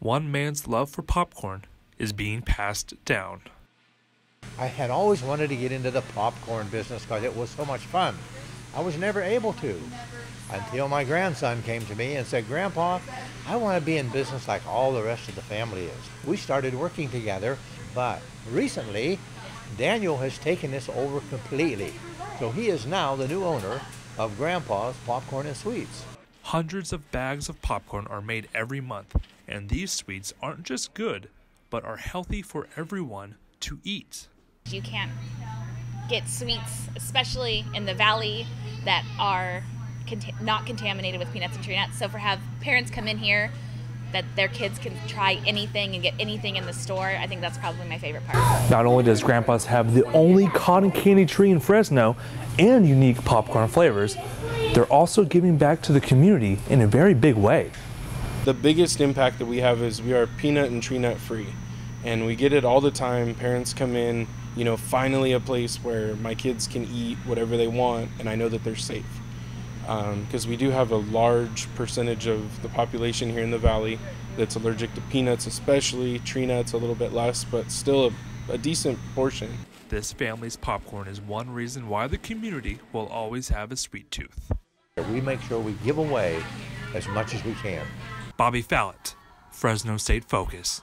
one man's love for popcorn is being passed down. I had always wanted to get into the popcorn business because it was so much fun. I was never able to until my grandson came to me and said, Grandpa, I want to be in business like all the rest of the family is. We started working together, but recently Daniel has taken this over completely. So he is now the new owner of Grandpa's Popcorn and Sweets. Hundreds of bags of popcorn are made every month, and these sweets aren't just good, but are healthy for everyone to eat. You can't get sweets, especially in the valley, that are cont- not contaminated with peanuts and tree nuts. So for have parents come in here that their kids can try anything and get anything in the store, I think that's probably my favorite part. Not only does Grandpa's have the only cotton candy tree in Fresno and unique popcorn flavors, they're also giving back to the community in a very big way. The biggest impact that we have is we are peanut and tree nut free. And we get it all the time. Parents come in, you know, finally a place where my kids can eat whatever they want and I know that they're safe. Because um, we do have a large percentage of the population here in the valley that's allergic to peanuts, especially tree nuts, a little bit less, but still a, a decent portion. This family's popcorn is one reason why the community will always have a sweet tooth. We make sure we give away as much as we can. Bobby Falat, Fresno State Focus.